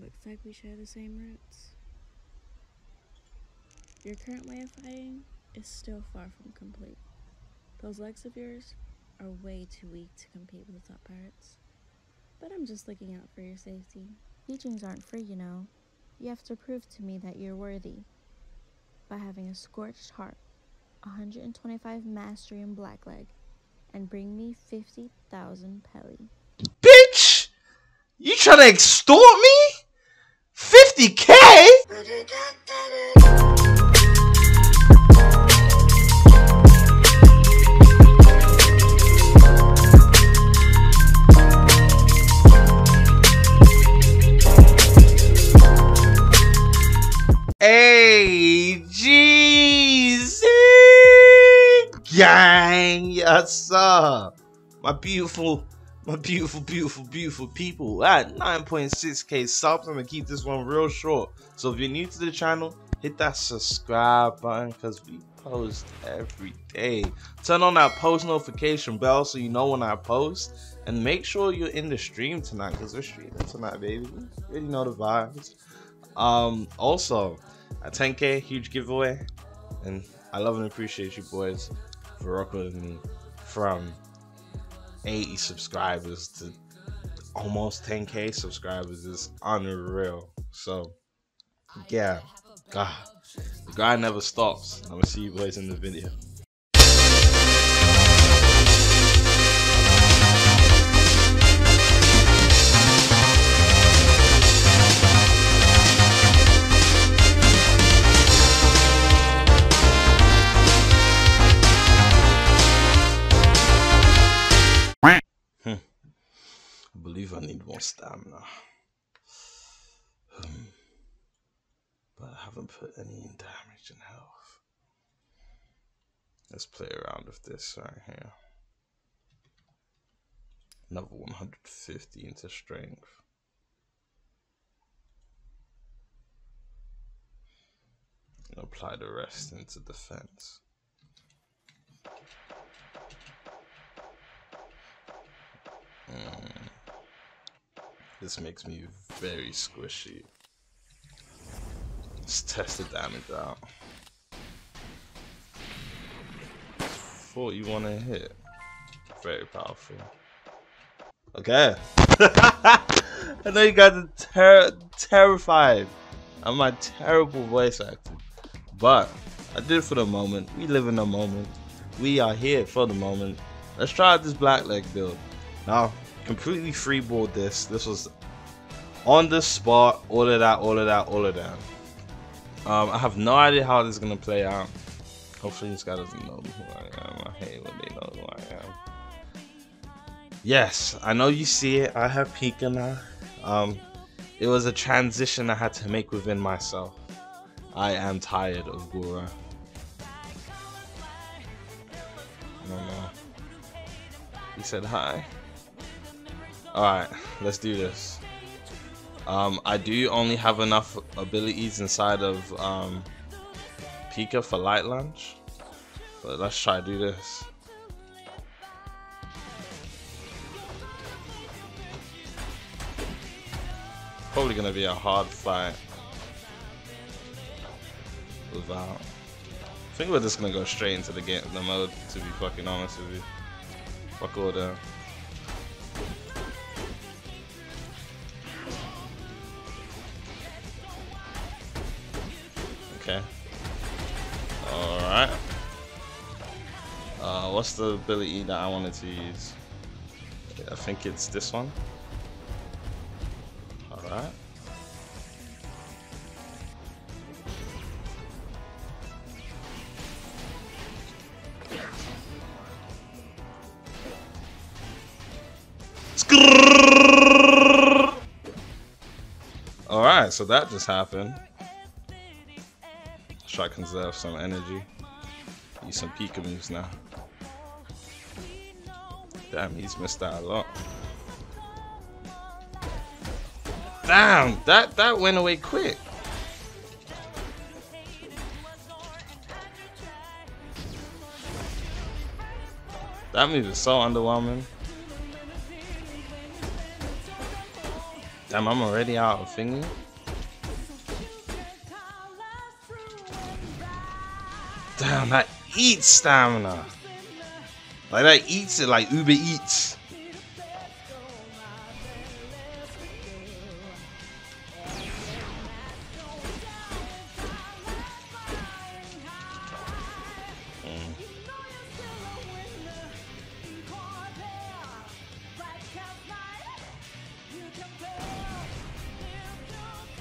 Looks like we share the same roots. Your current way of fighting is still far from complete. Those legs of yours are way too weak to compete with the top pirates. But I'm just looking out for your safety. Teachings aren't free, you know. You have to prove to me that you're worthy by having a scorched heart, 125 mastery in blackleg, and bring me 50,000 peli. Bitch! You trying to extort me? 50k? Hey, Jeezy gang, yes sir. My beautiful, my beautiful, beautiful, beautiful people at 9.6k subs. I'm gonna keep this one real short. So if you're new to the channel, hit that subscribe button because we post every day. Turn on that post notification bell so you know when I post. And make sure you're in the stream tonight because we're streaming tonight, baby. You already know the vibes. Um, also, at 10k, huge giveaway. And I love and appreciate you boys for rocking with me from 80 subscribers to almost 10k subscribers is unreal. So, yeah, God, the grind never stops. I'm gonna see you boys in the video. Any damage and health. Let's play around with this right here. Another 150 into strength. And apply the rest into defense. Mm. This makes me very squishy. Let's test the damage out. 41 a hit. Very powerful. Okay. I know you guys are ter terrified. I'm my terrible voice acting. But I did it for the moment. We live in the moment. We are here for the moment. Let's try this black leg build. Now, completely freeboard this. This was on the spot. All of that, all of that, all of that. Um, I have no idea how this is gonna play out. Hopefully, this guy doesn't know who I am. I hate when they know who I am. Yes, I know you see it. I have Pika now. Um, it was a transition I had to make within myself. I am tired of Gura. I don't. He said hi. Alright, let's do this. Um, I do only have enough abilities inside of um, Pika for light lunge. But let's try to do this. Probably gonna be a hard fight. Without. I think we're just gonna go straight into the game, the mode. To be fucking honest with you, fuck all that. Okay. Alright. Uh, what's the ability that I wanted to use? I think it's this one. Alright. Alright, so that just happened. Try to conserve some energy. Use some Pika moves now. Damn, he's missed out a lot. Damn, that, that went away quick. That move is so underwhelming. Damn, I'm already out of thingy. Damn, that eats stamina. Like that eats it like Uber Eats.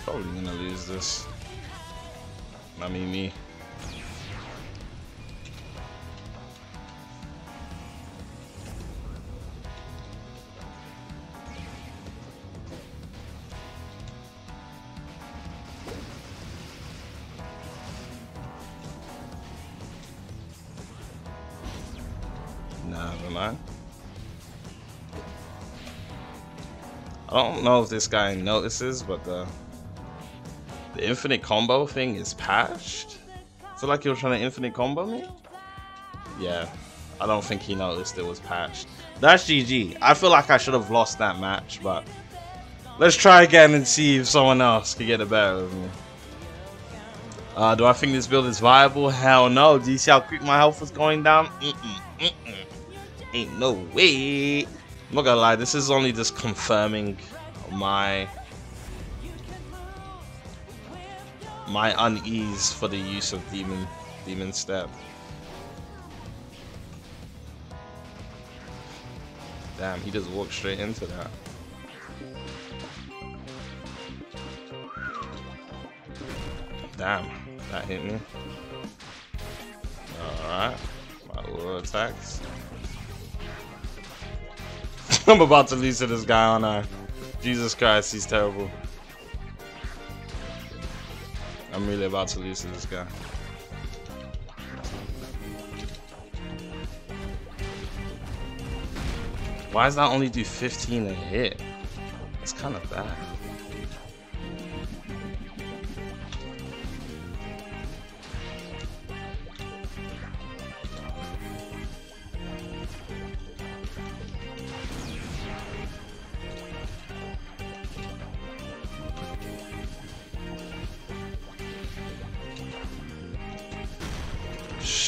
Probably gonna lose this. I mean me. I don't know if this guy notices, but the the infinite combo thing is patched. Feel like you're trying to infinite combo me. Yeah, I don't think he noticed it was patched. That's GG. I feel like I should have lost that match, but let's try again and see if someone else can get it better with me. Uh, do I think this build is viable? Hell no. Do you see how quick my health was going down? Mm-mm, mm-mm. Ain't no way. I'm not gonna lie, this is only just confirming my my unease for the use of demon demon step. Damn, he just walked straight into that. Damn, that hit me. Alright, my little attacks. I'm about to lose to this guy on uh Jesus Christ, he's terrible. I'm really about to lose to this guy. Why does that only do 15 a hit? It's kind of bad.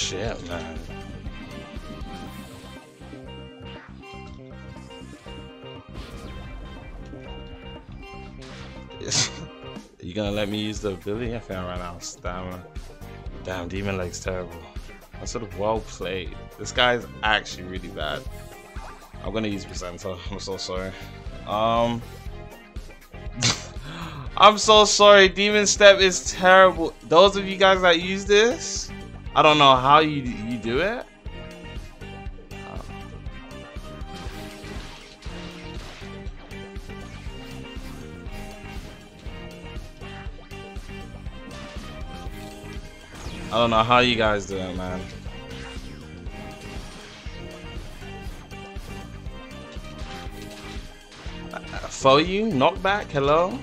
Shit, man. you gonna let me use the ability? I ran out of stamina. Damn, Demon Leg's terrible. I sort of well played. This guy's actually really bad. I'm gonna use Presenter. I'm so sorry. Um, I'm so sorry. Demon Step is terrible. Those of you guys that use this, I don't know how you you do it. I don't know how you guys do it, man. Uh, uh, for you, knockback, hello.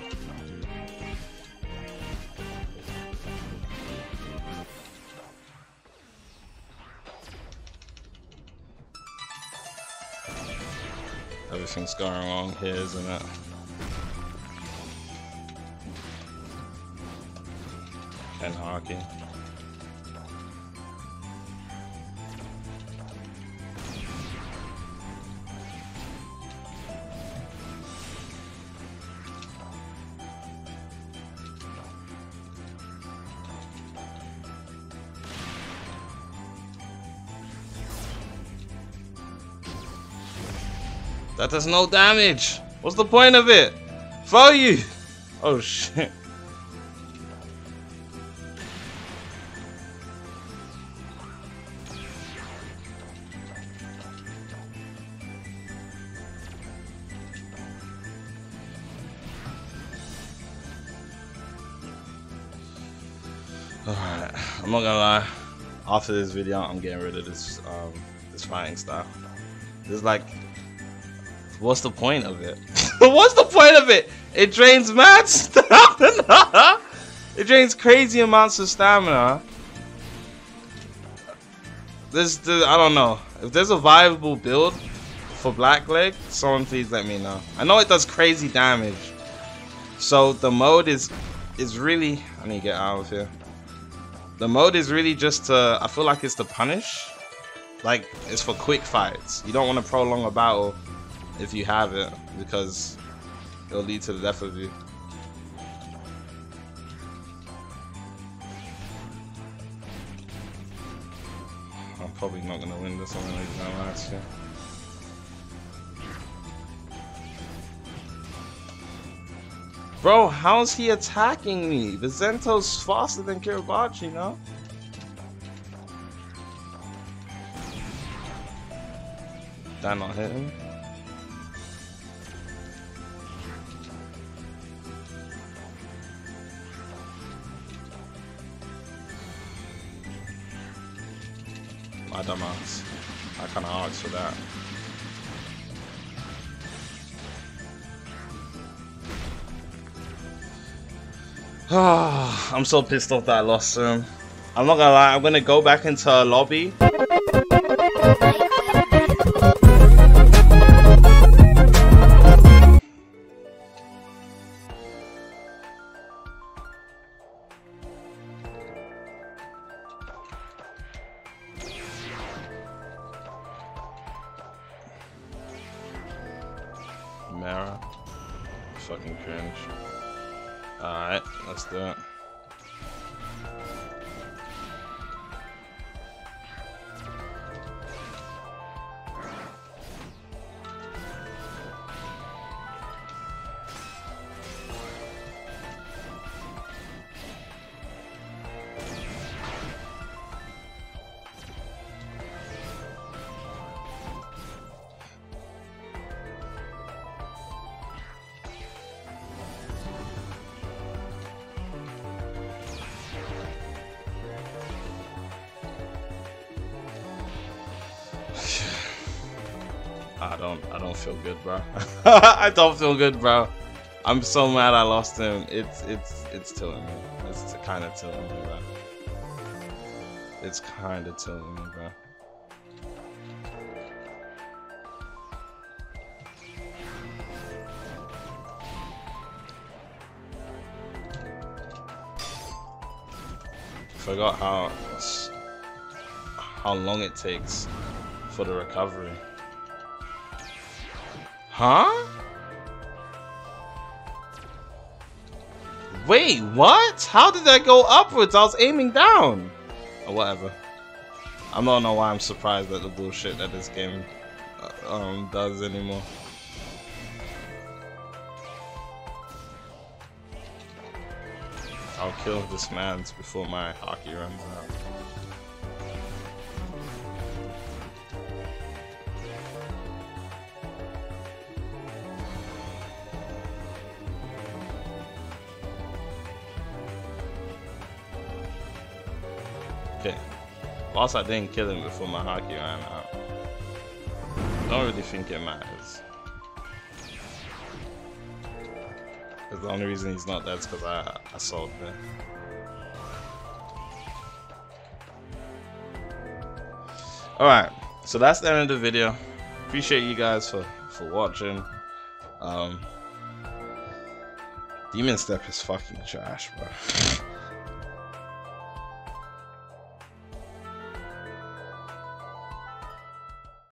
Everything's going wrong here, isn't it? Uh, and Haki. That does no damage. What's the point of it? Throw you. Oh shit. Alright, I'm not gonna lie. After this video, I'm getting rid of this um, this fighting style. There's like What's the point of it? What's the point of it? It drains mad stamina. it drains crazy amounts of stamina. This, the I don't know. If there's a viable build for Blackleg, someone please let me know. I know it does crazy damage, So the mode is is really I need to get out of here. The mode is really just to I feel like it's to punish. Like it's for quick fights. You don't want to prolong a battle if you have it because it'll lead to the death of you. I'm probably not gonna win this like that last year. Bro, how's he attacking me? Bisento's faster than Kiribachi, no? Did I not hit him? My dumbass. I kinda asked for that. I'm so pissed off that I lost him. I'm not gonna lie, I'm gonna go back into a lobby. Fucking cringe. Alright, let's do it. I don't I don't feel good, bro. I don't feel good, bro. I'm so mad I lost him. It's it's it's tilling me. It's kind of tilling me, bro. It's kind of tilling me, bro. Forgot how how long it takes for the recovery. Huh? Wait, what? How did that go upwards? I was aiming down. Or whatever. I don't know why I'm surprised at the bullshit that this game uh, um, does anymore. I'll kill this man before my Haki runs out. Whilst I didn't kill him before my Haki ran out. Don't really think it matters. The only reason he's not dead is because I, I him. Alright, so that's the end of the video. Appreciate you guys for, for watching. Um, Demon Step is fucking trash, bro.